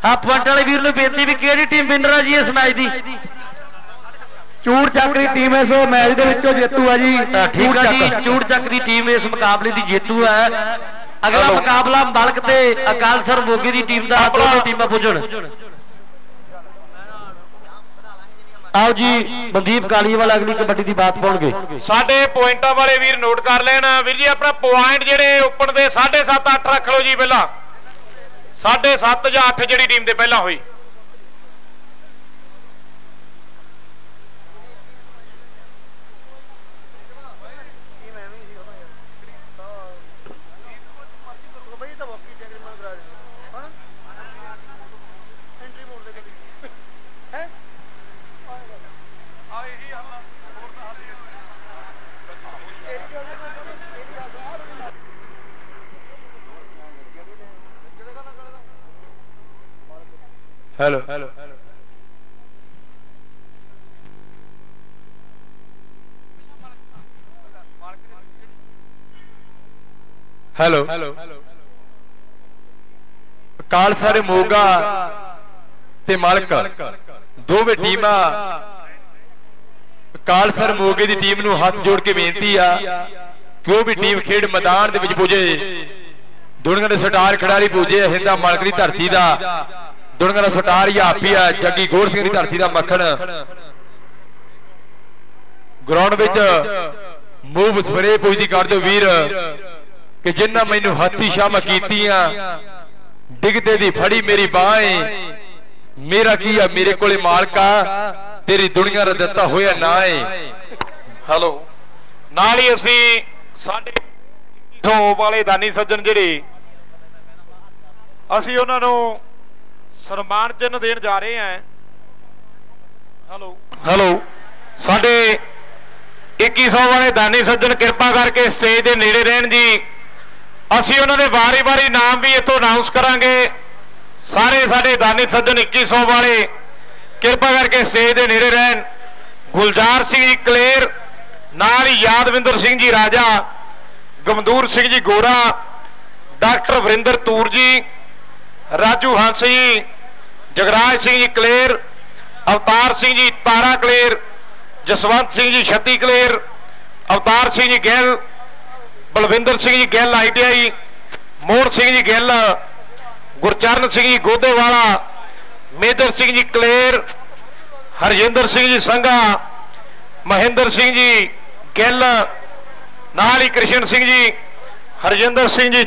A: ਆ ਪੁਆਇੰਟ ਵਾਲੇ ਵੀਰ ਨੂੰ ਬੇਨਤੀ ਵੀ ਕਿਹੜੀ ਟੀਮ ਵਿਨਰ ਆ ਜੀ ਇਸ ਮੈਚ ਦੀ?
C: ਚੂੜ ਚੱਕਰੀ ਟੀਮ ਇਸ ਮੈਚ ਦੇ ਵਿੱਚੋਂ ਜੇਤੂ ਆ ਜੀ।
A: ਠੀਕ ਆ ਜੀ ਚੂੜ ਚੱਕ ਦੀ ਟੀਮ ਇਸ ਮੁਕਾਬਲੇ ਦੀ ਜੇਤੂ ਹੈ ਅਗਲਾ ਮੁਕਾਬਲਾ ਬਲਕ ਤੇ ਅਕਾਲ ਸਰ ਮੋਗੇ ਦੀ ਟੀਮ ਦਾ ਦੋਵੇਂ ਟੀਮਾਂ ਪੁੱਜਣ। ਆਓ ਜੀ, ਮਨਦੀਪ ਕਾਲੀਵਾਲ ਅਗਲੀ ਕਬੱਡੀ ਦੀ ਬਾਤ ਪਾਉਣਗੇ
E: ਸਾਡੇ ਪੁਆਇੰਟਾਂ ਵਾਲੇ ਵੀਰ ਨੋਟ ਕਰ ਲੈਣ। ਵੀਰ ਜੀ, ਆਪਣਾ ਪੁਆਇੰਟ ਜਿਹੜੇ ਓਪਨ ਦੇ 7.5 8 ਰੱਖ ਲਓ ਜੀ ਪਹਿਲਾਂ। 7.5 ਜਾਂ 8 ਜਿਹੜੀ ਟੀਮ ਦੇ ਪਹਿਲਾਂ ਹੋਈ।
F: ਹੈਲੋ ਹੈਲੋ ਕਾਲ ਸਾਰੇ ਮੋਗਾ ਤੇ ਮਾਲਕ। ਦੋਵੇਂ ਟੀਮਾਂ। ਕਾਲ ਸਰ ਮੋਗੇ ਦੀ ਟੀਮ ਨੂੰ ਹੱਥ ਜੋੜ ਕੇ ਬੇਨਤੀ ਆ ਕਿ ਉਹ ਵੀ ਟੀਮ ਖੇਡ ਮੈਦਾਨ ਦੇ ਵਿੱਚ ਪੁੱਜੇ। ਦੁਨੀਆ ਦੇ ਸਟਾਰ ਖਿਡਾਰੀ ਪੁੱਜੇ ਹਿੰਦਾ ਮਾਲਕ ਦੀ ਧਰਤੀ ਦਾ। ਦੁਨੀਆ ਦਾ ਸਟਾਰ ਯਾਪੀਆ ਜੱਗੀ ਗੋਰ ਸਿੰਘ ਦੀ ਧਰਤੀ ਦਾ ਮੱਖਣ। ਗਰਾਊਂਡ ਵਿੱਚ ਮੂਵ ਸਪਰੇ ਪੁੱਜਦੀ ਕਰ ਦਿਓ ਵੀਰ, ਕਿ ਜਿੰਨਾ ਮੈਨੂੰ ਹੱਥੀ ਸ਼ਾਮ ਕੀਤੀਆਂ, ਡਿੱਗਦੇ ਦੀ ਫੜੀ ਮੇਰੀ ਬਾਹ ਮੇਰਾ ਕੀ ਆ? ਮੇਰੇ ਕੋਲੇ ਮਾਲਕਾ ਤੇਰੀ ਦੁਨੀਆ ਦਾ ਦਿੱਤਾ ਹੋਇਆ ਨਾ ਏ।
E: ਹੈਲੋ ਨਾਲ ਹੀ ਅਸੀਂ ਸਾਡੇ ਤੋਂ ਵਾਲੇ ਦਾਨੀ ਸੱਜਣ ਜਿਹੜੇ, ਅਸੀਂ ਉਹਨਾਂ ਨੂੰ ਸਨਮਾਨ ਚਿੰਨ੍ਹ ਦੇਣ ਜਾ ਰਹੇ ਹਾਂ ਹੈਲੋ। ਹੈਲੋ। ਸਾਡੇ 2100 ਵਾਲੇ ਦਾਨੀ ਸੱਜਣ ਕਿਰਪਾ ਕਰਕੇ ਸਟੇਜ ਦੇ ਨੇੜੇ ਰਹਿਣ ਜੀ। ਅਸੀਂ ਉਹਨਾਂ ਦੇ ਵਾਰੀ-ਵਾਰੀ ਨਾਮ ਵੀ ਇੱਥੋਂ ਅਨਾਉਂਸ ਕਰਾਂਗੇ। ਸਾਰੇ ਸਾਡੇ ਦਾਨੀ ਸੱਜਣ 2100 ਵਾਲੇ ਕਿਰਪਾ ਕਰਕੇ ਸਟੇਜ ਦੇ ਨੇੜੇ ਰਹਿਣ। ਗੁਲਜ਼ਾਰ ਸਿੰਘ ਜੀ ਕਲੇਰ, ਨਾਲ ਹੀ ਯਾਦਵਿੰਦਰ ਸਿੰਘ ਜੀ ਰਾਜਾ, ਗਮਦੂਰ ਸਿੰਘ ਜੀ ਗੋਰਾ, ਡਾਕਟਰ ਵਰਿੰਦਰ ਤੂਰ ਜੀ ਰਾਜੂ ਹੰਸ ਜਗਰਾਜ ਸਿੰਘ ਜੀ ਕਲੇਰ ਅਵਤਾਰ ਸਿੰਘ ਜੀ ਤਾਰਾ ਕਲੇਰ ਜਸਵੰਤ ਸਿੰਘ ਜੀ ਛੱਤੀ ਕਲੇਰ ਅਵਤਾਰ ਸਿੰਘ ਜੀ ਗਿੱਲ ਬਲਵਿੰਦਰ ਸਿੰਘ ਜੀ ਗਿੱਲ ਆਈਟੀਆਈ ਮੋਹਨ ਸਿੰਘ ਜੀ ਗਿੱਲ ਗੁਰਚਰਨ ਸਿੰਘ ਜੀ ਗੋਦੇਵਾਲਾ ਮੇਦਰ ਸਿੰਘ ਜੀ ਕਲੇਰ ਹਰਜਿੰਦਰ ਸਿੰਘ ਜੀ ਸੰਘਾ ਮਹਿੰਦਰ ਸਿੰਘ ਜੀ ਗਿੱਲ ਨਾਲ ਹੀ ਕ੍ਰਿਸ਼ਨ ਸਿੰਘ ਜੀ ਹਰਜਿੰਦਰ ਸਿੰਘ ਜੀ